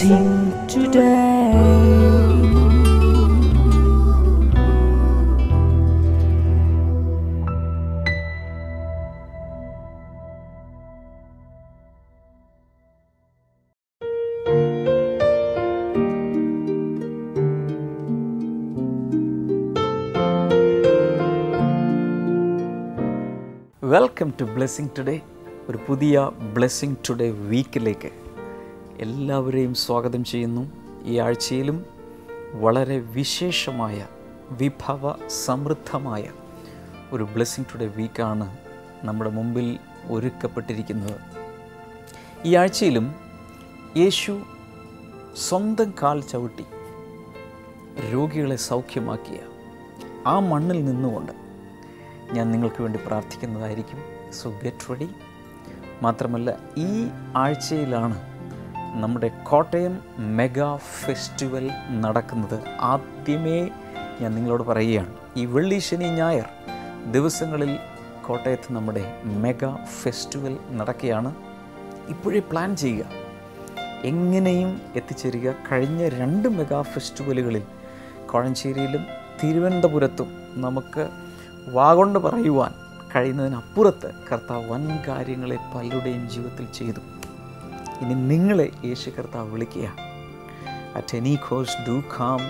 blessing today. Welcome to blessing today ഒരു പുതിയ blessing today വീക്കിലേക്ക് എല്ലാവരെയും സ്വാഗതം ചെയ്യുന്നു. ഈ ആഴ്ചയിലും വളരെ വിശേഷമായ വിഭവ സമൃദ്ധമായ ഒരു ബ്ലെസ്സിങ് ടുഡേ വീക്കാണ് നമ്മുടെ മുമ്പിൽ ഒരുക്കപ്പെട്ടിരിക്കുന്നത്. ഈ ആഴ്ചയിലും യേശു സ്വന്തം കാൽ ചവിട്ടി രോഗികളെ സൗഖ്യമാക്കിയ ആ മണ്ണിൽ നിന്നുകൊണ്ട് ഞാൻ നിങ്ങൾക്ക് വേണ്ടി പ്രാർത്ഥിക്കുന്നതായിരിക്കും. സോ ഗെറ്റ് റെഡി മാത്രമല്ല ഈ ആഴ്ചയിലാണ് നമ്മുടെ കോട്ടയം മെഗാ ഫെസ്റ്റിവൽ നടക്കുന്നത് ആദ്യമേ ഞാൻ നിങ്ങളോട് പറയുകയാണ്. ഈ വെള്ളി ശനി ഞായർ ദിവസങ്ങളിൽ കോട്ടയത്ത് നമ്മുടെ മെഗാ ഫെസ്റ്റിവൽ നടക്കുകയാണ്. ഇപ്പോഴേ പ്ലാൻ ചെയ്യുക. എങ്ങനെയും എത്തിച്ചേരുക. കഴിഞ്ഞ രണ്ട് മെഗാ ഫെസ്റ്റിവലുകളിൽ കോഴഞ്ചേരിയിലും തിരുവനന്തപുരത്തും നമുക്ക് വാഗൊണ്ട് പറയുവാൻ കഴിയുന്നതിനപ്പുറത്ത് കർത്താവ് വൻ കാര്യങ്ങളെ പലരുടെയും ജീവിതത്തിൽ ചെയ്തു. ഇനി നിങ്ങളെ യേശു കർത്താവ് വിളിക്കുക at any cost do come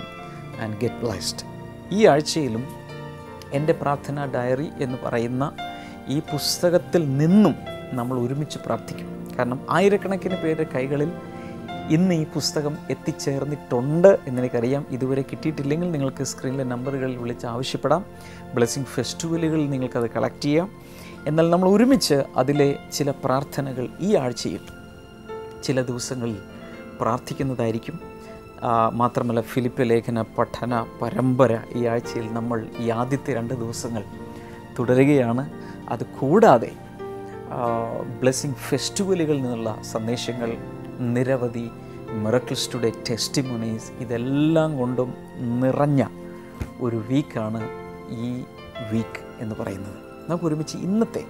and get blessed ഈ ആഴ്ചയിലും എന്റെ പ്രാർത്ഥന ഡയറി എന്ന് പറയുന്ന ഈ പുസ്തകത്തിൽ നിന്നും നമ്മൾ ഒരുമിച്ച് പ്രാർത്ഥിക്കും. കാരണം ആയിരക്കണക്കിന് പേരുടെ കൈകളിൽ ഇന്ന് ഈ പുസ്തകം എത്തിച്ചേർന്നിട്ടുണ്ട് എന്നെനിക്കറിയാം. ഇതുവരെ കിട്ടിയിട്ടില്ലെങ്കിൽ നിങ്ങൾക്ക് സ്ക്രീനിലെ നമ്പറുകളിൽ വിളിച്ച് ആവശ്യപ്പെടാം. ബ്ലെസ്സിങ് ഫെസ്റ്റിവലുകളിൽ നിങ്ങൾക്കത് കളക്ട് ചെയ്യാം. എന്നാൽ നമ്മൾ ഒരുമിച്ച് അതിലെ ചില പ്രാർത്ഥനകൾ ഈ ആഴ്ചയിൽ ചില ദിവസങ്ങളിൽ പ്രാർത്ഥിക്കുന്നതായിരിക്കും. മാത്രമല്ല ഫിലിപ്പ് ലേഖന പഠന പരമ്പര ഈ ആഴ്ചയിൽ നമ്മൾ ഈ ആദ്യത്തെ രണ്ട് ദിവസങ്ങൾ തുടരുകയാണ്. അത് കൂടാതെ ബ്ലെസ്സിങ് ഫെസ്റ്റിവലുകളിൽ നിന്നുള്ള സന്ദേശങ്ങൾ നിരവധി മിറക്കിൾസ് ടുഡേ ടെസ്റ്റിമൊണീസ് ഇതെല്ലാം കൊണ്ടും നിറഞ്ഞ ഒരു വീക്കാണ് ഈ വീക്ക് എന്ന് പറയുന്നത്. നമുക്ക് ഒരുമിച്ച് ഇന്നത്തെ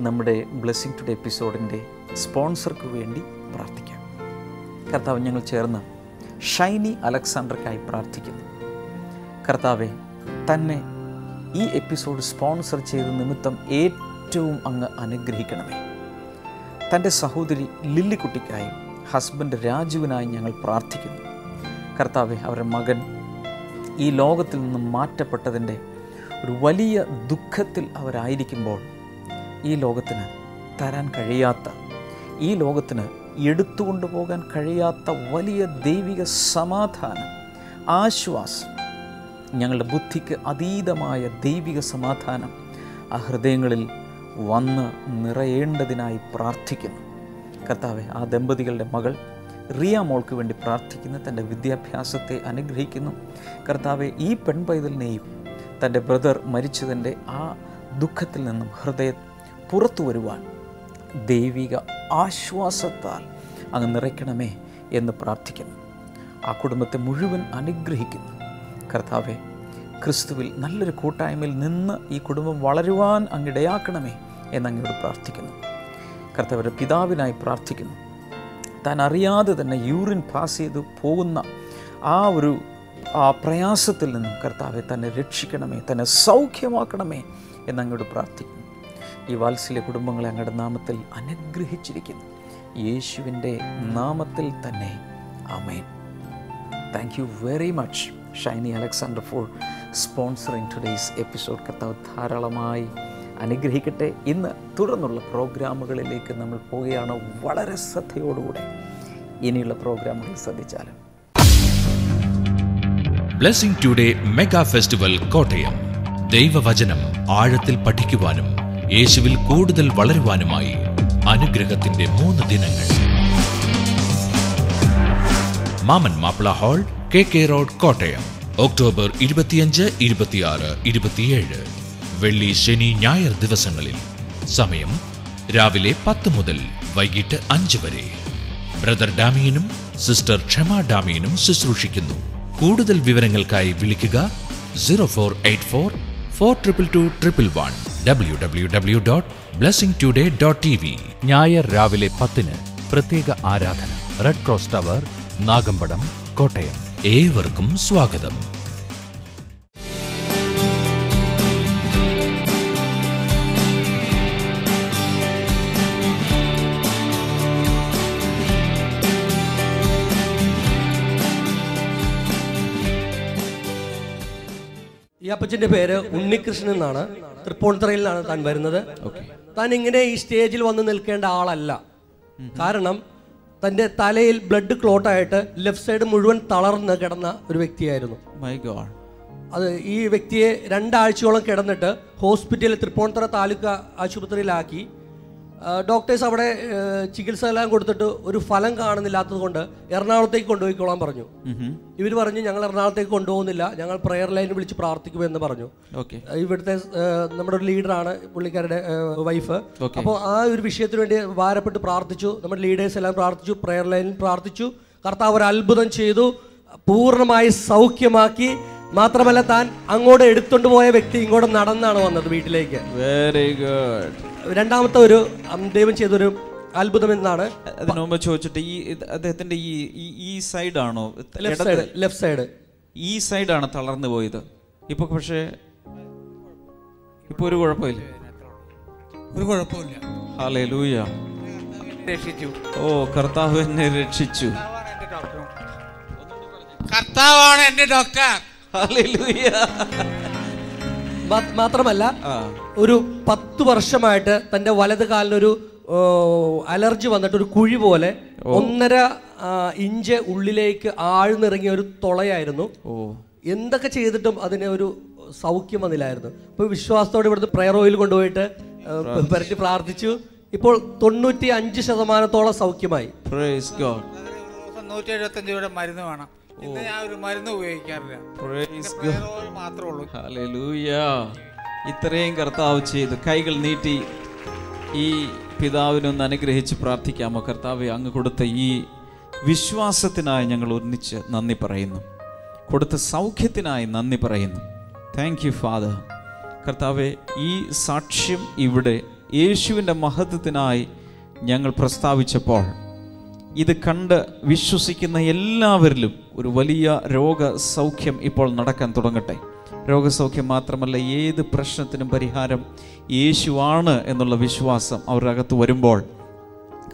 നമ്മുടെ ബ്ലെസ്സിങ് ടുഡേ എപ്പിസോഡിന്റെ സ്പോൺസർക്ക് വേണ്ടി പ്രാർത്ഥിക്കാം. കർത്താവ് ഞങ്ങൾ ചേർന്ന് ഷൈനി അലക്സാണ്ടർക്കായി പ്രാർത്ഥിക്കുന്നു. കർത്താവെ തന്നെ ഈ എപ്പിസോഡ് സ്പോൺസർ ചെയ്ത നിമിത്തം ഏറ്റവും അങ്ങ് അനുഗ്രഹിക്കണമേ. തന്റെ സഹോദരി ലില്ലിക്കുട്ടിക്കായി ഹസ്ബൻഡ് രാജുവിനായി ഞങ്ങൾ പ്രാർത്ഥിക്കുന്നു. കർത്താവെ അവരുടെ മകൻ ഈ ലോകത്തിൽ നിന്നും മാറ്റപ്പെട്ടതിന്റെ ഒരു വലിയ ദുഃഖത്തിൽ അവരായിരിക്കുമ്പോൾ ഈ ലോകത്തിന് തരാൻ കഴിയാത്ത ഈ ലോകത്തിന് എടുത്തുകൊണ്ടു പോകാൻ കഴിയാത്ത വലിയ ദൈവിക സമാധാനം ആശ്വാസം ഞങ്ങളുടെ ബുദ്ധിക്ക് അതീതമായ ദൈവിക സമാധാനം ആ ഹൃദയങ്ങളിൽ വന്ന് നിറയേണ്ടതിനായി പ്രാർത്ഥിക്കുന്നു. കർത്താവെ ആ ദമ്പതികളുടെ മകൾ റിയ മോൾക്ക് വേണ്ടി പ്രാർത്ഥിക്കുന്നു തന്റെ വിദ്യാഭ്യാസത്തെ അനുഗ്രഹിക്കുന്നു. കർത്താവെ ഈ പെൺപൈതലിനെയും തന്റെ ബ്രദർ മരിച്ചതിന്റെ ആ ദുഃഖത്തിൽ നിന്നും ഹൃദയം പുറത്തു വരുവാൻ ദൈവിക ആശ്വാസത്താൽ അങ്ങ് നിറയ്ക്കണമേ എന്ന് പ്രാർത്ഥിക്കുന്നു. ആ കുടുംബത്തെ മുഴുവൻ അനുഗ്രഹിക്കുന്നു. കർത്താവെ ക്രിസ്തുവിൽ നല്ലൊരു കൂട്ടായ്മയിൽ നിന്ന് ഈ കുടുംബം വളരുവാൻ അങ്ങിടയാക്കണമേ എന്നങ്ങോട് പ്രാർത്ഥിക്കുന്നു. കർത്താവരുടെ പിതാവിനായി പ്രാർത്ഥിക്കുന്നു. താൻ അറിയാതെ തന്നെ യൂറിൻ പാസ് ചെയ്ത് പോകുന്ന ആ ഒരു ആ പ്രയാസത്തിൽ നിന്നും കർത്താവെ തന്നെ രക്ഷിക്കണമേ തന്നെ സൗഖ്യമാക്കണമേ എന്നങ്ങോട് പ്രാർത്ഥിക്കുന്നു. ഈ വാത്സല്യ കുടുംബങ്ങളെ അങ്ങയുടെ നാമത്തിൽ അനുഗ്രഹിച്ചിരിക്കുന്നു. യേശുവിന്റെ നാമത്തിൽ തന്നെ. Amen thank you very much Shiny Alexander for sponsoring today's episode കർത്താവ് ധാരാളമായി അനുഗ്രഹിക്കട്ടെ. ഇന്ന് തുടർന്നുള്ള പ്രോഗ്രാമുകളിലേക്ക് നമ്മൾ പോവുകയാണ്. വളരെ ശ്രദ്ധയോടുകൂടെ. ഇനിയുള്ള പ്രോഗ്രാമുകൾ ശ്രദ്ധിച്ചാലും. Blessing today mega festival Kottayam ദൈവവചനം ആഴത്തിൽ പഠിക്കുവാനും യേശുവിൽ കൂടുതൽ വളരുവാനുമായി അനുഗ്രഹത്തിന്റെ മൂന്ന് ദിനങ്ങൾ. Mammen Mappila hall K K road Kottayam. October ഇരുപത്തിയഞ്ച് ഇരുപത്തിയാറ് ഇരുപത്തിയേഴ്. വെള്ളി ശനി ഞായർ ദിവസങ്ങളിൽ. സമയം രാവിലെ പത്ത് മുതൽ വൈകിട്ട് അഞ്ച് വരെ. ബ്രദർ ഡാമിയനും സിസ്റ്റർ ക്ഷമ ഡാമിയനും ശുശ്രൂഷിക്കുന്നു. കൂടുതൽ വിവരങ്ങൾക്കായി വിളിക്കുക zero four eight four four triple two triple one. W W W dot blessing today dot T V ഞായർ രാവിലെ പത്തിന് പ്രത്യേക ആരാധന. Red cross tower Nagampadam Kottayam. ഏവർക്കും സ്വാഗതം. അപ്പച്ചന്റെ പേര് ഉണ്ണികൃഷ്ണൻ എന്നാണ്. തൃപ്പൂണിത്തറയിലാണ് താൻ വരുന്നത്. താൻ ഇങ്ങനെ ഈ സ്റ്റേജിൽ വന്ന് നിൽക്കേണ്ട ആളല്ല. കാരണം തന്റെ തലയിൽ ബ്ലഡ് ക്ലോട്ട് ആയിട്ട് ലെഫ്റ്റ് സൈഡ് മുഴുവൻ തളർന്ന് കിടന്ന ഒരു വ്യക്തിയായിരുന്നു. മൈ ഗോഡ് അത് ഈ വ്യക്തിയെ രണ്ടാഴ്ചയോളം കിടന്നിട്ട് ഹോസ്പിറ്റലിൽ തൃപ്പൂണിത്തറ താലൂക്ക് ആശുപത്രിയിലാക്കി. ഡോക്ടേഴ്സ് അവിടെ ചികിത്സ എല്ലാം കൊടുത്തിട്ട് ഒരു ഫലം കാണുന്നില്ലാത്തത് കൊണ്ട് എറണാകുളത്തേക്ക് കൊണ്ടുപോയിക്കോളാൻ പറഞ്ഞു. ഇവർ പറഞ്ഞു ഞങ്ങൾ എറണാകുളത്തേക്ക് കൊണ്ടുപോകുന്നില്ല. ഞങ്ങൾ പ്രെയർ ലൈനിൽ വിളിച്ച് പ്രാർത്ഥിക്കുമെന്ന് പറഞ്ഞു. ഇവിടുത്തെ നമ്മുടെ ഒരു ലീഡറാണ് പുള്ളിക്കാരുടെ വൈഫ് അപ്പോൾ ആ ഒരു വിഷയത്തിന് വേണ്ടി ഭാരപ്പെട്ട് പ്രാർത്ഥിച്ചു. നമ്മുടെ ലീഡേഴ്സ് എല്ലാം പ്രാർത്ഥിച്ചു പ്രെയർ ലൈനിൽ പ്രാർത്ഥിച്ചു. കർത്താവ് ഒരു അത്ഭുതം ചെയ്തു പൂർണമായി സൗഖ്യമാക്കി. മാത്രമല്ല താൻ അങ്ങോട്ട് എടുത്തുകൊണ്ട് പോയ വ്യക്തി ഇങ്ങോട്ട് നടന്നാണ് വന്നത് വീട്ടിലേക്ക്. വെരി ഗുഡ് രണ്ടാമത്തെ ഒരു ദൈവം ചെയ്തൊരു അത്ഭുതം എന്നാണ് അതിനു മുമ്പ് ചോദിച്ചിട്ട് ഈ അദ്ദേഹത്തിന്റെ ഈ ഈ- ഈ സൈഡാണോ ലെഫ്റ്റ് സൈഡ് ലെഫ്റ്റ് സൈഡ് ഈ സൈഡാണ് തളർന്നു പോയത്. ഇപ്പൊ പക്ഷേ ഇപ്പൊ ഒരു കുഴപ്പമില്ല. ഒരു കുഴപ്പമില്ല. ഹല്ലേലൂയ രക്ഷിച്ചു. ഓ കർത്താവ് എന്നെ രക്ഷിച്ചു. കർത്താവാണ് എന്റെ ഡോക്ടർ. മാത്രമല്ല ഒരു പത്ത് വർഷമായിട്ട് തന്റെ വലത് കാലിനൊരു അലർജി വന്നിട്ട് ഒരു കുഴി പോലെ ഒന്നര ഇഞ്ച് ഉള്ളിലേക്ക് ആഴ്ന്നിറങ്ങിയ ഒരു തുളയായിരുന്നു. ഓ. എന്തൊക്കെ ചെയ്തിട്ടും അതിനെ ഒരു സൗഖ്യം വന്നില്ലായിരുന്നു. അപ്പൊ വിശ്വാസത്തോടെ ഇവിടുത്തെ പ്രയർ ഓയിൽ കൊണ്ടുപോയിട്ട് ആ, പ്രാർത്ഥിച്ചു. ഇപ്പോൾ തൊണ്ണൂറ്റി അഞ്ച് ശതമാനത്തോളം സൗഖ്യമായി. നൂറ്റി എഴുപത്തി അഞ്ച് രൂപയുടെ മരുന്ന് വേണം. ഇന്ന് ഞാൻ ഒരു മരുന്ന് ഉപയോഗിക്കാറില്ല. മാത്രമേ ഉള്ളൂ. ഇത്രയും കർത്താവ് ചെയ്തു കൈകൾ നീട്ടി ഈ പിതാവിനൊന്ന് അനുഗ്രഹിച്ച് പ്രാർത്ഥിക്കാമോ? കർത്താവ് അങ്ങ് കൊടുത്ത ഈ വിശ്വാസത്തിനായി ഞങ്ങൾ ഒന്നിച്ച് നന്ദി പറയുന്നു. കൊടുത്ത സൗഖ്യത്തിനായി നന്ദി പറയുന്നു. താങ്ക് യു ഫാദർ കർത്താവെ ഈ സാക്ഷ്യം ഇവിടെ യേശുവിന്റെ മഹത്വത്തിനായി ഞങ്ങൾ പ്രസ്താവിച്ചപ്പോൾ ഇത് കണ്ട് വിശ്വസിക്കുന്ന എല്ലാവരിലും ഒരു വലിയ രോഗസൗഖ്യം ഇപ്പോൾ നടക്കാൻ തുടങ്ങട്ടെ. രോഗസൗഖ്യം മാത്രമല്ല ഏത് പ്രശ്നത്തിനും പരിഹാരം യേശുവാണ് എന്നുള്ള വിശ്വാസം അവരുടെ അകത്ത് വരുമ്പോൾ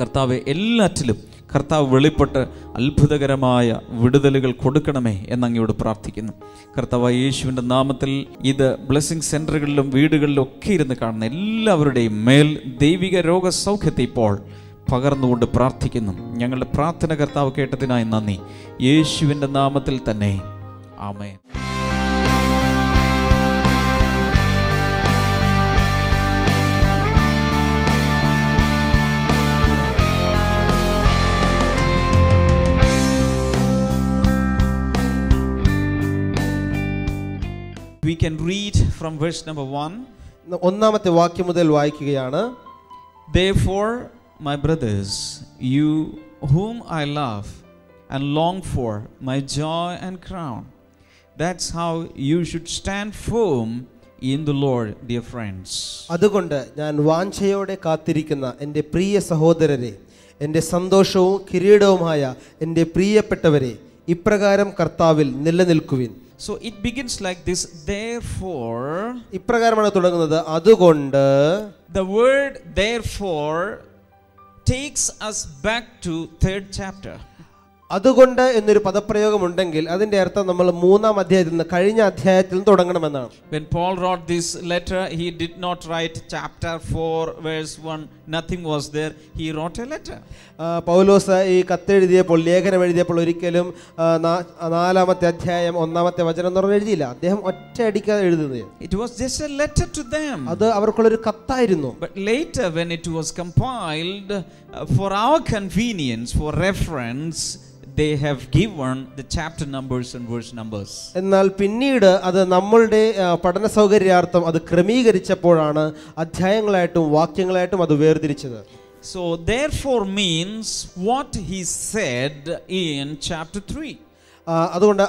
കർത്താവ് എല്ലാറ്റിലും കർത്താവ് വെളിപ്പെട്ട് അത്ഭുതകരമായ വിടുതലുകൾ കൊടുക്കണമേ എന്നങ്ങയോട് പ്രാർത്ഥിക്കുന്നു. കർത്താവ് യേശുവിന്റെ നാമത്തിൽ ഇത് ബ്ലെസ്സിങ് സെന്ററുകളിലും വീടുകളിലും ഒക്കെ ഇരുന്ന് കാണുന്ന എല്ലാവരുടെയും മേൽ ദൈവിക രോഗസൗഖ്യത്തെ ഇപ്പോൾ പകർന്നുകൊണ്ട് പ്രാർത്ഥിക്കുന്നു. ഞങ്ങളുടെ പ്രാർത്ഥന കർത്താവ് കേട്ടതിനായി നന്ദി. യേശുവിന്റെ നാമത്തിൽ തന്നെ. ആമേൻ. We can read from verse number 1. ഒന്നാമത്തെ വാക്യം മുതൽ വായിക്കുകയാണ്. Therefore, my brothers, you whom I love and long for, my joy and crown, that's how you should stand firm in the Lord, dear friends. അതുകൊണ്ട് ഞാൻ വാഞ്ചയോടെ കാത്തിരിക്കുന്ന എൻ്റെ പ്രിയ സഹോദരരെ എൻ്റെ സന്തോഷവും കിരീടവുമായ എൻ്റെ പ്രിയപ്പെട്ടവരെ ഇപ്രകാരം കർത്താവിൽ നിലനിൽക്കുവിൻ So it begins like this. Therefore, ഇപ്രകാരമാണ് തുടങ്ങുന്നത് അതുകൊണ്ട് the word therefore takes us back to third chapter. അതുകൊണ്ട് എന്നൊരു പദപ്രയോഗമുണ്ടെങ്കിൽ അതിന്റെ അർത്ഥം നമ്മൾ മൂന്നാം അധ്യായത്തിൽ നിന്ന് കഴിഞ്ഞ അധ്യായത്തിൽ നിന്ന് തുടങ്ങണമെന്നാണ് When Paul wrote this letter, he did not write chapter 4, verse 1. Nothing was there. He wrote a letter. ആ, പൗലോസ് ഈ കത്തെഴുതിയപ്പോൾ ലേഖനം എഴുതിയപ്പോൾ ഒരിക്കലും ആ, നാ- നാലാമത്തെ അധ്യായം ഒന്നാമത്തെ വചനം എന്ന് പറഞ്ഞ് എഴുതിയില്ല അദ്ദേഹം ഒറ്റയടിക്ക് എഴുതുന്നത് It was just a letter to them. അത് അവർക്കുള്ളൊരു കത്തായിരുന്നു But later, when it was compiled uh, for our convenience, for reference, they have given the chapter numbers and verse numbers. എന്നാൽ പിന്നീട് അത് നമ്മളുടെ പഠന സൗകര്യാർത്ഥം അത് ക്രമീകരിച്ചപ്പോഴാണ് അധ്യായങ്ങളായിട്ടും വാക്യങ്ങളായിട്ടും അത് വേർതിരിച്ചത് So, therefore, means what he said in chapter 3. ആ, അതുകൊണ്ട്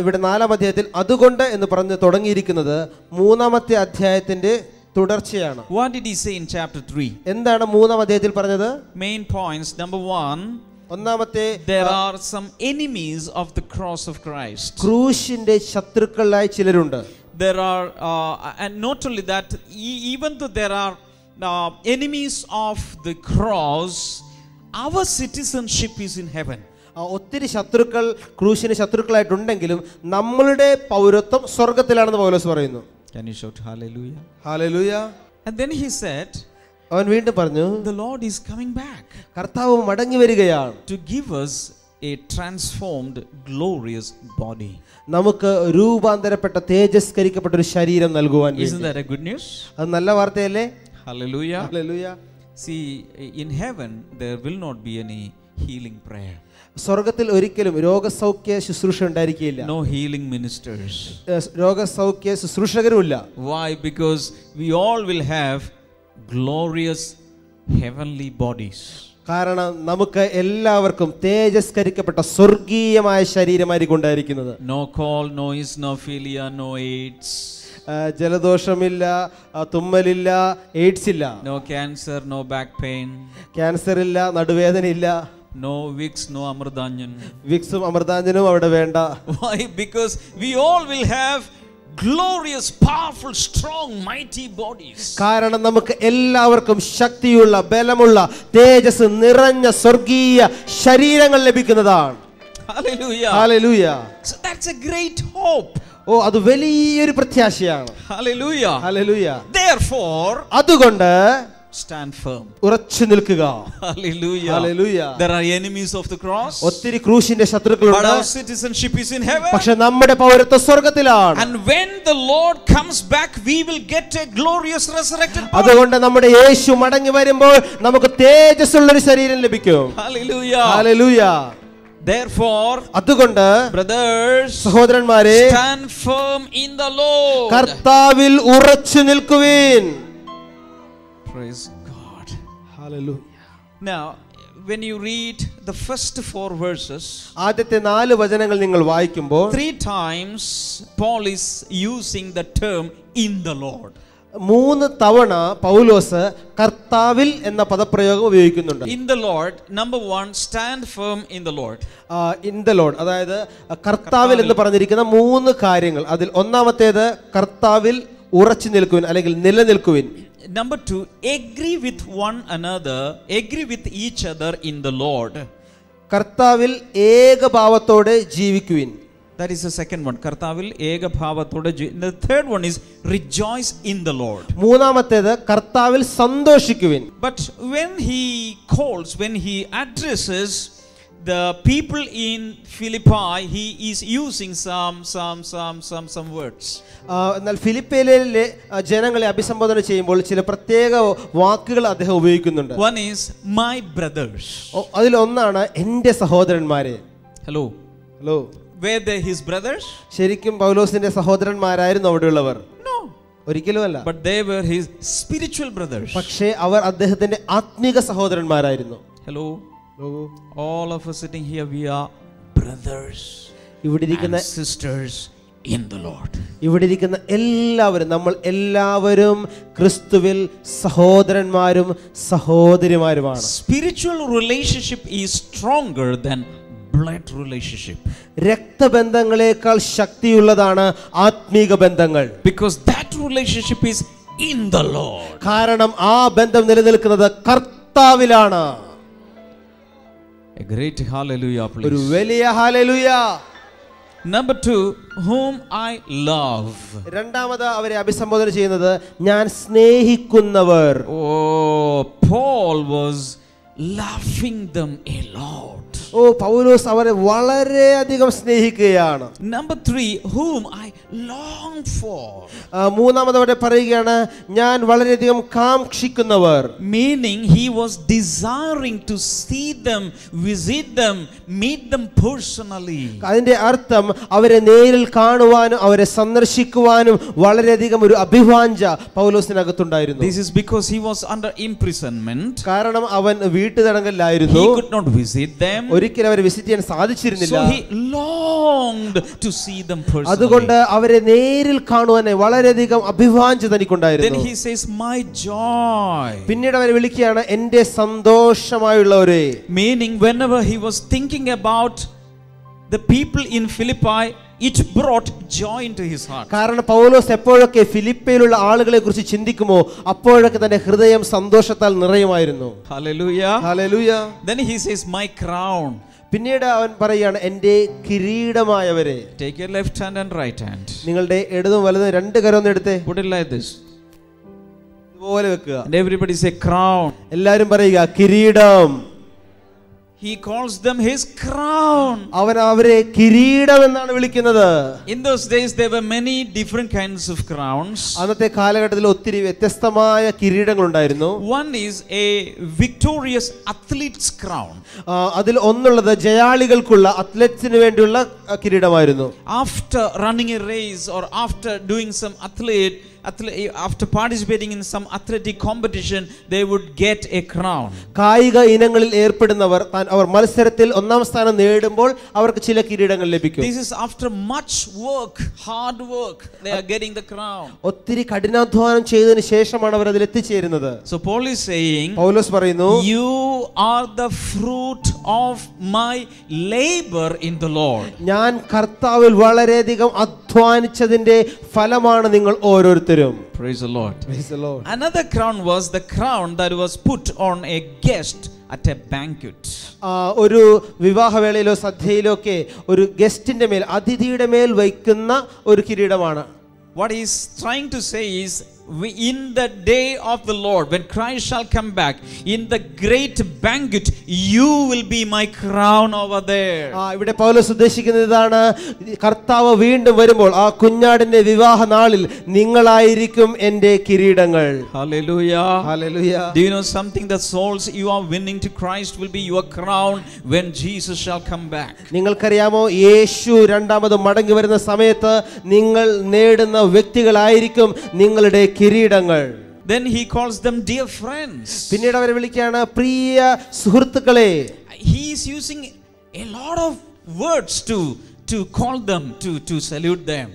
ഇവിടെ നാലാം അധ്യായത്തിൽ അതുകൊണ്ട് എന്ന് പറഞ്ഞ് തുടങ്ങിയിരിക്കുന്നത് മൂന്നാമത്തെ അധ്യായത്തിന്റെ തുടർച്ചയാണ് What did he say in chapter 3? എന്താണ് മൂന്നാം അധ്യായത്തിൽ പറഞ്ഞത് Main points. Number one, ഒന്നാമത്തെ there are some enemies of the cross of Christ. ക്രൂശിന്റെ ശത്രുക്കളായി ചിലരുണ്ട് There are, uh, and not only that, e- even though there are uh, enemies of the cross, our citizenship is in heaven. ആ, ഒത്തിരി ശത്രുക്കൾ ക്രൂശിന് ശത്രുക്കളായിട്ടുണ്ടെങ്കിലും നമ്മളുടെ പൗരത്വം സ്വർഗത്തിലാണെന്ന് പൗലോസ് പറയുന്നു Can you shout hallelujah? Hallelujah And then he said, അവൻ വീണ്ടും പറഞ്ഞു The Lord is coming back കർത്താവ് മടങ്ങി വരികയാണ് to give us a transformed, glorious body. നമുക്ക് രൂപാന്തരപ്പെട്ട തേജസ്കരിക്കപ്പെട്ട ഒരു ശരീരം നൽകുവാൻ Isn't വേണ്ടി. that a good news? അത് നല്ല വാർത്തയല്ലേ Hallelujah. Hallelujah. See, in heaven, there will not be any healing prayer, സ്വർഗത്തിൽ ഒരിക്കലും രോഗസൗഖ്യ ശുശ്രൂഷ ഉണ്ടായിരിക്കില്ല no healing ministers. Uh രോഗസൗഖ്യ ശുശ്രൂഷകരുമില്ല Why? Because we all will have glorious heavenly bodies. കാരണം നമുക്ക് എല്ലാവർക്കും തേജസ്കരിക്കപ്പെട്ട സ്വർഗീയമായ ശരീരമായിരിക്കും ഉണ്ടായിരിക്കുന്നത് No cold, no eosinophilia, no AIDS, ആ, ജലദോഷമില്ല തുമ്മലില്ല എയ്ഡ്സ് ഇല്ല no cancer, no back pain, cancer ഇല്ല നടുവേദന ഇല്ല no wigs, no amrudanyan. വിക്സും അമൃതാഞ്ജനും അവിടെ വേണ്ട Why? Because we all will have glorious, powerful, strong, mighty bodies. കാരണം നമുക്ക് എല്ലാവർക്കും ശക്തിയുള്ള ബലമുള്ള തേജസ് നിറഞ്ഞ സ്വർഗീയ ശരീരങ്ങൾ ലഭിക്കുന്നതാണ് Hallelujah. Hallelujah So that's a great hope. ഓ അത് വലിയൊരു പ്രത്യാശയാണ് Hallelujah. ഹല്ലേലൂയ Therefore, അതുകൊണ്ട് stand firm. ഉറച്ചു നിൽക്കുക Hallelujah. Hallelujah. There are enemies of the cross, ഒത്തിരി ക്രൂശിന്റെ but ശത്രുക്കളുണ്ട് our citizenship is in heaven. പക്ഷെ നമ്മുടെ പൗരത്വ സ്വർഗത്തിലാണ് And when the Lord comes back, we will get a glorious resurrected body. അതുകൊണ്ട് നമ്മുടെ യേശു മടങ്ങി വരുമ്പോൾ നമുക്ക് തേജസ്സുള്ള ഒരു ശരീരം ലഭിക്കും Hallelujah. ഹല്ലേലൂയ Therefore, അതുകൊണ്ട് brothers, സഹോദരന്മാരെ stand firm in the Lord. കർത്താവിൽ ഉറച്ചു നിൽക്കുവിൻ Praise God. Now, when you read the first four verses, ആദ്യത്തെ നാല് വചനങ്ങൾ നിങ്ങൾ വായിക്കുമ്പോൾ three times Paul is using the term in the Lord. മൂന്ന് തവണ പൗലോസ് കർത്താവിൽ എന്ന പദപ്രയോഗം ഉപയോഗിക്കുന്നുണ്ട് In the Lord, number one, stand firm in the Lord. In the Lord അതായത് കർത്താവിൽ എന്ന് പറഞ്ഞിരിക്കുന്ന മൂന്ന് കാര്യങ്ങൾ അതിൽ ഒന്നാമത്തേത് കർത്താവിൽ ഉറച്ചു നിൽക്കുവിൻ അല്ലെങ്കിൽ നിലനിൽക്കുവിൻ Number two, agree with one another, agree with each other in the Lord. കർത്താവിൽ ഏകഭാവത്തോടെ ജീവിക്കുവിൻ That is the second one. Kartavil ega bhavathoda ji- The third one is rejoice in the Lord. മൂന്നാമത്തേത് കർത്താവിൽ സന്തോഷിക്കുവിൻ But when he calls, when he addresses the people in Philippi, he is using some, some, some, some, some words. എന്നാൽ ഫിലിപ്പയിലെ ജനങ്ങളെ അഭിസംബോധന ചെയ്യുമ്പോൾ ചില പ്രത്യേക വാക്കുകൾ അദ്ദേഹം ഉപയോഗിക്കുന്നുണ്ട് One is my brothers. ഓ, അതിലൊന്നാണ് എന്റെ സഹോദരന്മാരെ Hello. Hello Were they his brothers? ശരിക്കും പൗലോസിന്റെ സഹോദരന്മാരായിരുന്നു അവിടെയുള്ളവർ No. ഒരിക്കലുമല്ല But they were his spiritual brothers. പക്ഷേ അവർ അദ്ദേഹത്തിന്റെ ആത്മീക സഹോദരന്മാരായിരുന്നു Hello. All of us sitting here, we are brothers ഇവിടെ ഇരിക്കുന്ന and sisters in the Lord. ഇവിടെ ഇരിക്കുന്ന എല്ലാവരും നമ്മൾ എല്ലാവരും ക്രിസ്തുവിൽ സഹോദരന്മാരും സഹോദരിമാരുമാണ് Spiritual relationship is stronger than blood relationship രക്തബന്ധങ്ങളെക്കാൾ ശക്തിയുള്ളതാണ് ആത്മീക ബന്ധങ്ങൾ because that relationship is in the Lord. കാരണം ആ ബന്ധം നിലനിൽക്കുന്നത് കർത്താവിലാണ് A great hallelujah, ഒരു please. വലിയ ഹാലലുയ Number two, whom I love. രണ്ടാമത് അവരെ അഭിസംബോധന ചെയ്യുന്നത് ഞാൻ സ്നേഹിക്കുന്നവർ Oh, Paul was loving them a lot. ഓ പൗലോസ് അവരെ വളരെ അധികം സ്നേഹിക്കുകയാണ്. Number 3 whom i long for. മൂന്നാമത് അവിടെ പറയുകയാണ് ഞാൻ വളരെ അധികം കാംക്ഷിക്കുന്നവർ. Meaning he was desiring to see them visit them meet them personally അതിന്റെ അർത്ഥം അവരെ നേരിൽ കാണുവാനും അവരെ സന്ദർശിക്കുവാനും വളരെ അധികം ഒരു അഭിവാഞ്ച പൗലോസിനകത്തുണ്ടായിരുന്നു. This is because he was under imprisonment കാരണം അവൻ വീട്ടുതടങ്കലിലായിരുന്നു. ഹി could not visit them. ഒരിക്കലും അവരെ വിസിറ്റ് ചെയ്യാൻ സാധിച്ചിരുന്നില്ല. So he to see them അതുകൊണ്ട് അവരെ നേരിൽ കാണുവാൻ വളരെയധികം അഭിവാഞ്ച Then തനിക്കുണ്ടായിരുന്നു he says, My joy. പിന്നീട് അവരെ വിളിക്കുകയാണ് എന്റെ സന്തോഷമായുള്ളവരെ Meaning, whenever he was thinking about the people in Philippi, it brought joy into his heart. കാരണം പൗലോസ് എപ്പോഴൊക്കെ ഫിലിപ്പയിലുള്ള ആളുകളെ കുറിച്ച് ചിന്തിക്കുമോ അപ്പോഴൊക്കെ തന്റെ ഹൃദയം സന്തോഷത്താൽ നിറയുമായിരുന്നു Hallelujah. Hallelujah Then he says, My crown. പിന്നീട് അവൻ പറയുകയാണ് എന്റെ കിരീടമായവരെ Take your left hand and right hand. നിങ്ങളുടെ ഇടതും വലതും രണ്ട് കരം ഒന്ന് എടുത്തേ Put it like this. ഇതുപോലെ വെക്കുക And everybody say, Crown. എല്ലാരും പറയുക കിരീടം He calls them his crown. അവൻ അവരെ കിരീടം എന്നാണ് വിളിക്കുന്നത് In those days, there were many different kinds of crowns. അന്നത്തെ കാലഘട്ടത്തിൽ ഒത്തിരി വ്യത്യസ്തമായ കിരീടങ്ങൾ ഉണ്ടായിരുന്നു One is a victorious athlete's crown. ആ, അതിൽ ഒന്നുള്ളത് ജയാളികൾക്കുള്ള അത്ലറ്റ്സിന് വേണ്ടിയുള്ള ആ, കിരീടമായിരുന്നു After running a race or after doing some athlete, athle- after participating in some athletic competition they would get a crown കായിക ഇനങ്ങളിൽ ഏർപ്പെടുന്നവർ അവർ മത്സരത്തിൽ ഒന്നാം സ്ഥാനം നേടുമ്പോൾ അവർക്ക് ചില കിരീടങ്ങൾ ലഭിക്കും. This is after much work hard work they are getting the crown ഒത്തിരി കഠിനാധ്വാനം ചെയ്തതിനു ശേഷമാണ് അവർ അതിൽ എത്തിച്ചേരുന്നത്. So Paul is saying Paulose പറയുന്നു you are the fruit of my labour in the Lord ഞാൻ കർത്താവിൽ വളരെയധികം അധ്വാനിച്ചതിന്റെ ഫലമാണ് നിങ്ങൾ ഓരോരുത്തരും. Praise the Lord. Praise the Lord. Another crown was the crown that was put on a guest at a banquet. ആ, ഒരു വിവാഹവേളയിലോ സദ്യയിലോ ഒക്കെ ഒരു ഗസ്റ്റിന്റെ മേൽ അതിഥിയുടെ മേൽ വയ്ക്കുന്ന ഒരു കിരീടമാണ് What he's trying to say is, we, in the day of the Lord, when Christ shall come back, in the great banquet, you will be my crown over there. ആ ഇവിടെ പൗലോസ് ഉദ്ദേശിക്കുന്നത് ഇതാണ് കർത്താവ് വീണ്ടും വരുമ്പോൾ ആ കുഞ്ഞാടിന്റെ വിവാഹ നാളിൽ നിങ്ങളായിരിക്കും എൻ്റെ കിരീടങ്ങൾ Hallelujah. Hallelujah. Do you know something? The souls you are winning to Christ will be your crown when Jesus shall come back. നിങ്ങൾക്കറിയാമോ യേശു രണ്ടാമത് മടങ്ങി വരുന്ന സമയത്ത് നിങ്ങൾ നേടുന്ന വ്യക്തികളായിരിക്കും നിങ്ങളുടെ കിരീടങ്ങൾ Then he calls them dear friends. പിന്നീട് അവരെ വിളിക്കുകയാണ് പ്രിയ സുഹൃത്തുക്കളെ He is using a lot of words to to call them to to salute them.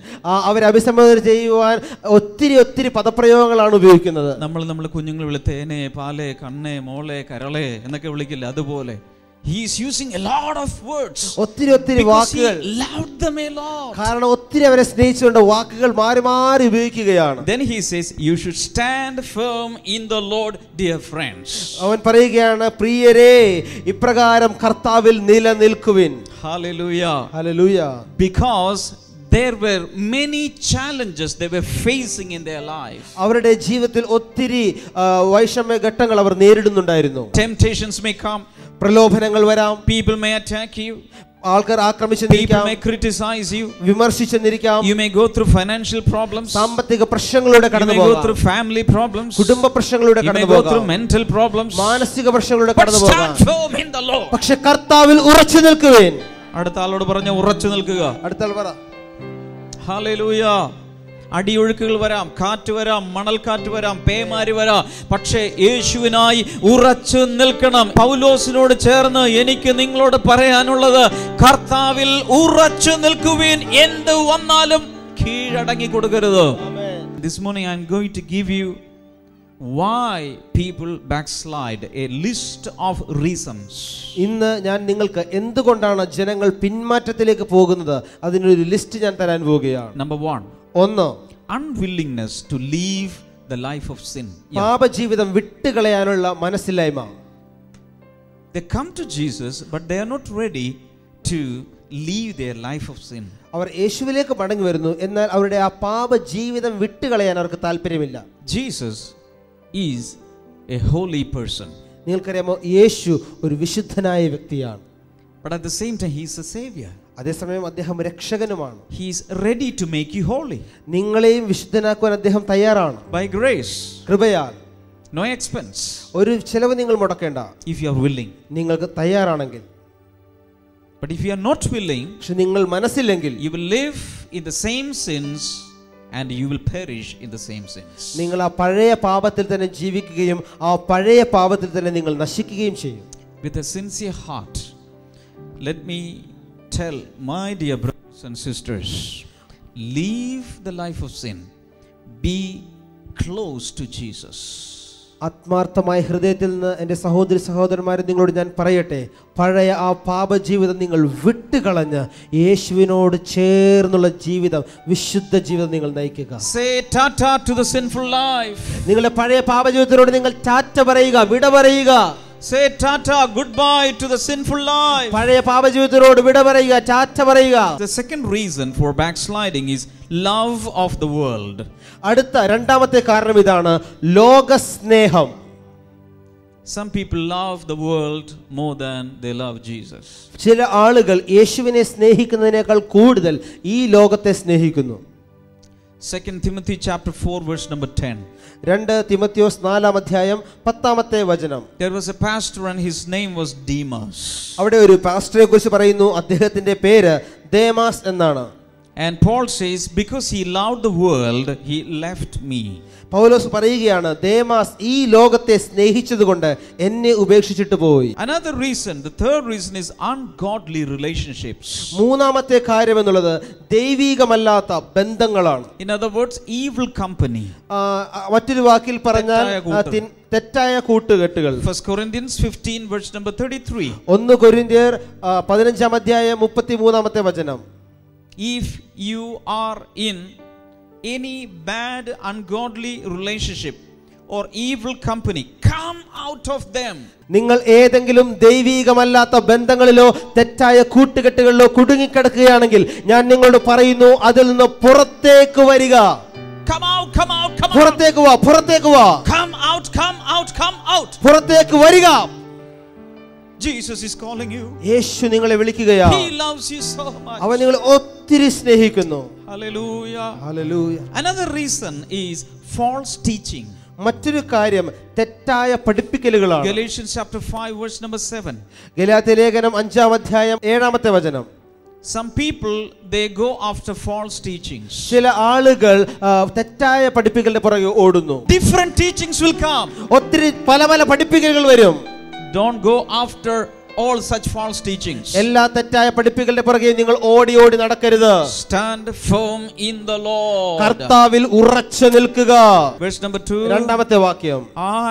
അവരെ അഭിസംബോധന ചെയ്യുവാൻ ഒത്തിരി ഒത്തിരി പദപ്രയോഗങ്ങളാണ് ഉപയോഗിക്കുന്നത് നമ്മൾ നമ്മൾ കുഞ്ഞുങ്ങൾ വിളി തേനെ പാലെ കണ്ണേ മോളെ കരളെ എന്നൊക്കെ വിളിക്കില്ല അതുപോലെ he is using a lot of words ഒത്തിരി ഒത്തിരി because he വാക്കുകൾ loved them a lot കാരണം ഒത്തിരി അവരെ സ്നേഹിച്ചുകൊണ്ട് വാക്കുകൾ മാറി മാറി ഉപയോഗിക്കുകയാണ് then he says you should stand firm in the lord dear friends അവൻ പറയുകയാണ് പ്രിയരേ ഇപ്രകാരം കർത്താവിൽ നിലനിൽക്കുവിൻ hallelujah hallelujah because there were many challenges they were facing in their life അവരുടെ ജീവിതത്തിൽ ഒത്തിരി ആ, വൈഷമ്യ ഘട്ടങ്ങൾ അവർ നേരിടുന്നുണ്ടായിരുന്നു temptations may come പ്രലോഭനങ്ങൾ വരാം. പീപ്പിൾ മേ അറ്റാക്ക് യു ആൾക്കാർ ആക്രമിച്ചിരിക്കാം വിമർശിച്ചെന്നിരിക്കാം. You may go through financial problem സാമ്പത്തിക പ്രശ്നങ്ങളുടെ കടന്നു ഫാമിലി പ്രോബ്ലം കുടുംബ പ്രശ്നങ്ങളുടെ കടന്നു മെന്റൽ പ്രോബ്ലം മാനസിക പ്രശ്നങ്ങളിലൂടെ കടന്നു പക്ഷേ കർത്താവിൽ ഉറച്ചു നിൽക്കുവേൻ. അടുത്ത ആളോട് പറഞ്ഞു ഉറച്ചു നിൽക്കുക. അടുത്ത ആൾ പറയാ അടിയൊഴുക്കുകൾ വരാം കാറ്റ് വരാം മണൽക്കാറ്റ് വരാം പേമാരി വരാം. പക്ഷേ യേശുവിനായി ഉറച്ചു നിൽക്കണം. പൗലോസിനോട് ചേർന്ന് എനിക്ക് നിങ്ങളോട് പറയാനുള്ളത് കർത്താവിൽ ഉറച്ചു നിൽക്കുവീൻ. എന്ത് വന്നാലും കീഴടങ്ങി കൊടുക്കരുത്. This morning I'm going to give you why people backslide. A list of reasons. ഇന്ന് ഞാൻ നിങ്ങൾക്ക് എന്തുകൊണ്ടാണ് ജനങ്ങൾ പിന്മാറ്റത്തിലേക്ക് പോകുന്നത്? അതിനൊരു ലിസ്റ്റ് ഞാൻ തരാൻ പോവുകയാണ് നമ്പർ 1 ഒന്ന് unwillingness to leave the life of sin Yeah. പാപജീവിതം വിട്ടുകളയാനുള്ള മനസ്സില്ലായ്മ They come to Jesus, but they are not ready to leave their life of sin. അവർ യേശുവിലേക്ക് മടങ്ങി വരുന്നു എന്നാൽ അവരുടെ ആ പാപ ജീവിതം വിട്ടുകളയാൻ അവർക്ക് താല്പര്യമില്ല Jesus is a holy person, നിങ്ങൾക്കറിയാമോ യേശു ഒരു വിശുദ്ധനായ വ്യക്തിയാണ് but at the same time, He is a Savior. അതേസമയം അദ്ദേഹം രക്ഷകനുമാണ് He is ready to make you holy നിങ്ങളെയും വിശുദ്ധനാക്കുവാൻ അദ്ദേഹം തയ്യാറാണ് by grace, കൃപയാൽ no expense, ഒരു ചെലവ് നിങ്ങൾ മുടക്കേണ്ട if you are willing. നിങ്ങൾക്ക് തയ്യാറാണെങ്കിൽ But if you are not willing, പക്ഷെ നിങ്ങൾ മനസ്സില്ലെങ്കിൽ you will live in the same sins and you will perish in the same sins. നിങ്ങൾ ആ പഴയ പാപത്തിൽ തന്നെ ജീവിക്കുകയും ആ പഴയ പാപത്തിൽ തന്നെ നിങ്ങൾ നശിക്കുകയും ചെയ്യും with a sincere heart, let me tell my dear brothers and sisters leave the life of sin, be close to Jesus. ആത്മാർത്ഥമായ ഹൃദയത്തിൽ നിന്ന് എന്റെ സഹോദരി സഹോദരന്മാരെ നിങ്ങളോട് ഞാൻ പറയട്ടെ പഴയ ആ പാപജീവിതം നിങ്ങൾ വിട്ടുകളഞ്ഞ് യേശുവിനോട് ചേർന്നുള്ള ജീവിതം വിശുദ്ധ ജീവിതം നിങ്ങൾ നയിക്കുക Say tata to the sinful life. നിങ്ങളുടെ പഴയ പാപജീവിതത്തിനോട് നിങ്ങൾ ടാറ്റ പറയുക വിട പറയുക Say tata goodbye to the sinful life. പഴയ പാപജീവിതത്തിനോട് വിട പറയുക ടാറ്റ പറയുക The second reason for backsliding is love of the world. അടുത്ത രണ്ടാമത്തെ കാരണം ഇതാണ് ലോകസ്നേഹം Some people love the world more than they love Jesus. ചില ആളുകൾ യേശുവിനെ സ്നേഹിക്കുന്നതിനേക്കാൾ കൂടുതൽ ഈ ലോകത്തെ സ്നേഹിക്കുന്നു 2 Timothy chapter 4 verse number 10. രണ്ട് തിമത്യോസ് നാലാം അധ്യായം പത്താമത്തെ വചനം There was a pastor and his name was Demas. അവിടെ ഒരു പാസ്റ്ററെ കുറിച്ച് പറയുന്നു അദ്ദേഹത്തിന്റെ പേര് ദേമാസ് എന്നാണ് And Paul says, because he loved the world, he left me. പൗലോസ് പറയുകയാണ് ദേമാസ് ഈ ലോകത്തെ സ്നേഹിച്ചതുകൊണ്ട് എന്നെ ഉപേക്ഷിച്ചിട്ട് പോയി. Another reason the third reason is ungodly relationships മൂന്നാമത്തെ കാര്യം എന്നുള്ളത് ദൈവികമല്ലാത്ത ബന്ധങ്ങളാണ്. In other words evil company മറ്റൊരു വാക്കിൽ പറഞ്ഞാൽ തെറ്റായ കൂട്ടുകെട്ടുകൾ. 1 കൊരിന്ത്യൻസ് 15 verse നമ്പർ 33. ഒന്ന് കൊരിന്ത്യർ പതിനഞ്ചാം അധ്യായം മുപ്പത്തി മൂന്നാമത്തെ വചനം. If you are in any bad, ungodly relationship or evil company, come out of them. നിങ്ങൾ ഏതെങ്കിലും ദൈവീകമല്ലാത്ത ബന്ധങ്ങളിലോ തെറ്റായ കൂട്ടുകെട്ടുകളിലോ കുടുങ്ങിക്കിടക്കുകയാണെങ്കിൽ ഞാൻ നിങ്ങളോട് പറയുന്നു അതിൽ നിന്ന് പുറത്തേക്ക് വരിക Come out, come out, come out. പുറത്തേക്ക് വാ പുറത്തേക്ക് വാ Come out, come out, come out. പുറത്തേക്ക് വരിക Jesus is calling you. യേശു നിങ്ങളെ വിളിക്കുകയാ He loves you so much. അവൻ നിങ്ങളെ ഒത്തിരി സ്നേഹിക്കുന്നു Hallelujah. Hallelujah. Another reason is false teaching. മറ്റൊരു കാര്യം തെറ്റായ പഠിപ്പിക്കലുകളാണ് Galatians chapter 5 verse number 7. Galatia ലേഖനം അഞ്ചാം അധ്യായം ഏഴാമത്തെ വചനം Some people they go after false teachings. ചില ആളുകൾ ആ, തെറ്റായ പഠിപ്പിക്കലിന്റെ പുറകെ ഓടുന്നു Different teachings will come. ഒത്തിരി പല പല പഠിപ്പിക്കലുകൾ വരും Don't go after all such false teachings. എല്ലാ തെറ്റായ പഠിപ്പിക്കലിന്റെ പുറകെ നിങ്ങൾ ഓടി ഓടി നടക്കരുത് Stand firm in the Lord. കർത്താവിൽ ഉറച്ചു നിൽക്കുക Verse number 2. രണ്ടാമത്തെ വാക്യം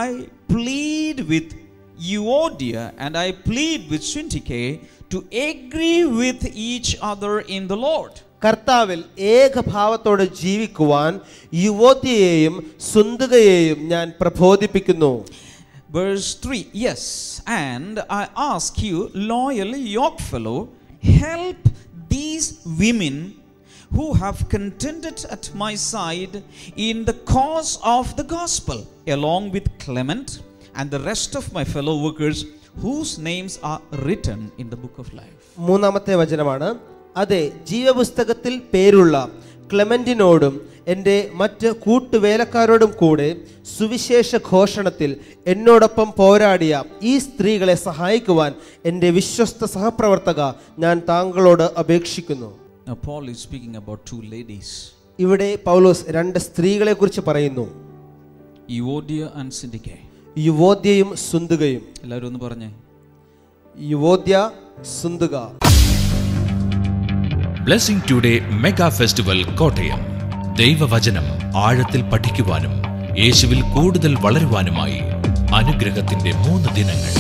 I plead with Euodia and I plead with Syntyche to agree with each other in the Lord. കർത്താവിൽ ഏകഭാവത്തോടെ ജീവിക്കുവാൻ യുവതിയെയും സുന്ദകയെയും ഞാൻ പ്രബോധിപ്പിക്കുന്നു Verse 3 Yes, and I ask you, loyal yokefellow, help these women who have contended at my side in the cause of the gospel, along with Clement and the rest of my fellow workers whose names are written in the book of life. മൂന്നാമത്തെ വചനമാണ് അതെ ജീവപുസ്തകത്തിൽ പേരുള്ള ക്ലെമന്റിനോടും എന്റെ മറ്റ് കൂട്ടുവേലക്കാരോടും കൂടെ സുവിശേഷ ഘോഷണത്തിൽ എന്നോടൊപ്പം പോരാടിയ ഈ സ്ത്രീകളെ സഹായിക്കുവാൻ എന്റെ വിശ്വസ്ത സഹപ്രവർത്തക ഞാൻ താങ്കളോട് അപേക്ഷിക്കുന്നു. Paul is speaking about two ladies, ഇവിടെ പൗലോസ് രണ്ട് സ്ത്രീകളെ കുറിച്ച് പറയുന്നു. Euodia and Syntyche. യുവോദ്യയും സുന്ദുകയും. എല്ലാവരും ഒന്ന് പറഞ്ഞേ. യുവോദ്യ സുന്ദുക. Blessing today mega festival Kottayam ദൈവവചനം ആഴത്തിൽ പഠിക്കുവാനും യേശുവിൽ കൂടുതൽ വളരുവാനുമായി അനുഗ്രഹത്തിന്റെ മൂന്ന് ദിനങ്ങൾ.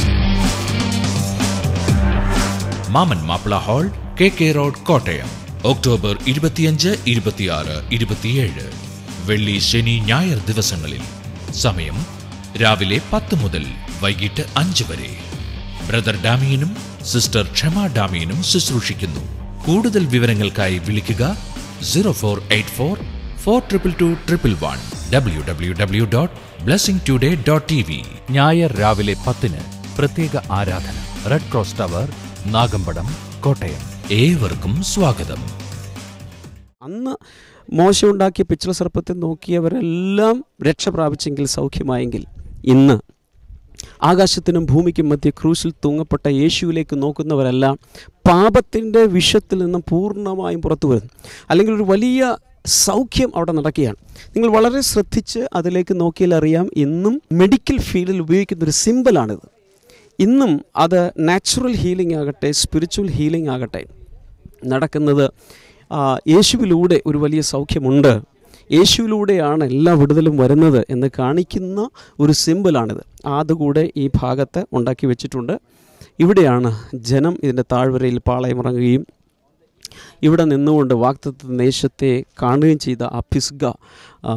Mammen Mappila hall K K road Kottayam. October ഇരുപത്തിയഞ്ച് ഇരുപത്തിയാറ് ഇരുപത്തിയേഴ്. വെള്ളി ശനി ഞായർ ദിവസങ്ങളിൽ. സമയം രാവിലെ പത്ത് മുതൽ വൈകിട്ട് അഞ്ച് വരെ. ബ്രദർ ഡാമിയനും സിസ്റ്റർ ക്ഷമ ഡാമിയനും ശുശ്രൂഷിക്കുന്നു. കൂടുതൽ വിവരങ്ങൾക്കായി വിളിക്കുക zero four eight four four triple two triple one dot today dot T V ഞായർ രാവിലെ പത്തിന് പ്രത്യേക ആരാധന. Red cross tower Nagampadam Kottayam. ഏവർക്കും സ്വാഗതം. അന്ന് മോശമുണ്ടാക്കിയ പിച്ചള സർപ്പത്തെ നോക്കിയവരെല്ലാം രക്ഷ പ്രാപിച്ചെങ്കിൽ സൗഖ്യമായെങ്കിൽ ഇന്ന് ആകാശത്തിനും ഭൂമിക്കും മധ്യ ക്രൂശിൽ തൂങ്ങപ്പെട്ട യേശുവിലേക്ക് നോക്കുന്നവരെല്ലാം പാപത്തിന്റെ വിഷത്തിൽ നിന്ന് പൂർണമായും പുറത്തു വരുന്നു അല്ലെങ്കിൽ ഒരു വലിയ സൗഖ്യം അവിടെ നടക്കുകയാണ്. നിങ്ങൾ വളരെ ശ്രദ്ധിച്ച് അതിലേക്ക് നോക്കിയാൽ അറിയാം ഇന്നും മെഡിക്കൽ ഫീൽഡിൽ ഉപയോഗിക്കുന്ന ഒരു സിമ്പിളാണിത് ഇന്നും അത് നാച്ചുറൽ ഹീലിംഗ് ആകട്ടെ സ്പിരിച്വൽ ഹീലിംഗ് ആകട്ടെ നടക്കുന്നത് യേശുവിലൂടെ ഒരു വലിയ സൗഖ്യമുണ്ട്. യേശുവിലൂടെയാണ് എല്ലാ വിടുതലും വരുന്നത് എന്ന് കാണിക്കുന്ന ഒരു സിമ്പിളാണിത് അതുകൂടെ ഈ ഭാഗത്ത് ഉണ്ടാക്കി വെച്ചിട്ടുണ്ട്. ഇവിടെയാണ് ജനം ഇതിന്റെ താഴ്വരയിൽ പാളയമിറങ്ങുകയും ഇവിടെ നിന്നുകൊണ്ട് വാക്തത്വ ദേശത്തെ കാണുകയും ചെയ്ത ആ പിസ്ഗ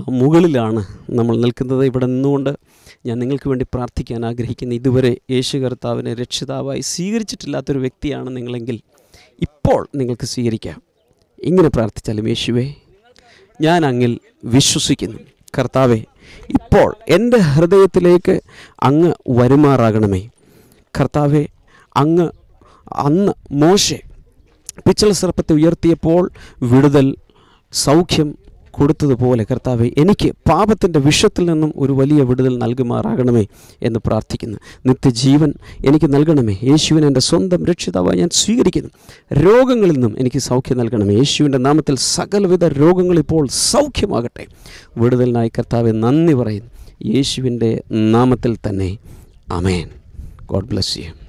മുകളിലാണ് നമ്മൾ നിൽക്കുന്നത്. ഇവിടെ നിന്നുകൊണ്ട് ഞാൻ നിങ്ങൾക്ക് വേണ്ടി പ്രാർത്ഥിക്കാൻ ആഗ്രഹിക്കുന്ന ഇതുവരെ യേശു കർത്താവിനെ രക്ഷിതാവായി സ്വീകരിച്ചിട്ടില്ലാത്തൊരു വ്യക്തിയാണ് നിങ്ങളെങ്കിൽ ഇപ്പോൾ നിങ്ങൾക്ക് സ്വീകരിക്കാം. ഇങ്ങനെ പ്രാർത്ഥിച്ചാലും യേശുവേ ഞാൻ അങ്ങിൽ വിശ്വസിക്കുന്നു. കർത്താവെ ഇപ്പോൾ എന്റെ ഹൃദയത്തിലേക്ക് അങ്ങ് വരുമാറാകണമേ. കർത്താവെ അങ്ങ് അന്ന് മോശെ പിച്ചള സർപ്പത്തെ ഉയർത്തിയപ്പോൾ വിടുതൽ സൗഖ്യം കൊടുത്തതുപോലെ കർത്താവെ എനിക്ക് പാപത്തിന്റെ വിഷത്തിൽ നിന്നും ഒരു വലിയ വിടുതൽ നൽകുമാറാകണമേ എന്ന് പ്രാർത്ഥിക്കുന്നു. നിത്യജീവൻ എനിക്ക് നൽകണമേ. യേശുവിനെ എന്റെ സ്വന്തം രക്ഷിതാവായി ഞാൻ സ്വീകരിക്കുന്നു. രോഗങ്ങളിൽ നിന്നും എനിക്ക് സൗഖ്യം നൽകണമേ. യേശുവിന്റെ നാമത്തിൽ സകലവിധ രോഗങ്ങൾ ഇപ്പോൾ സൗഖ്യമാകട്ടെ. വിടുതലിനായി കർത്താവെ നന്ദി പറയുന്നു. യേശുവിന്റെ നാമത്തിൽ തന്നെ. Amen God bless you.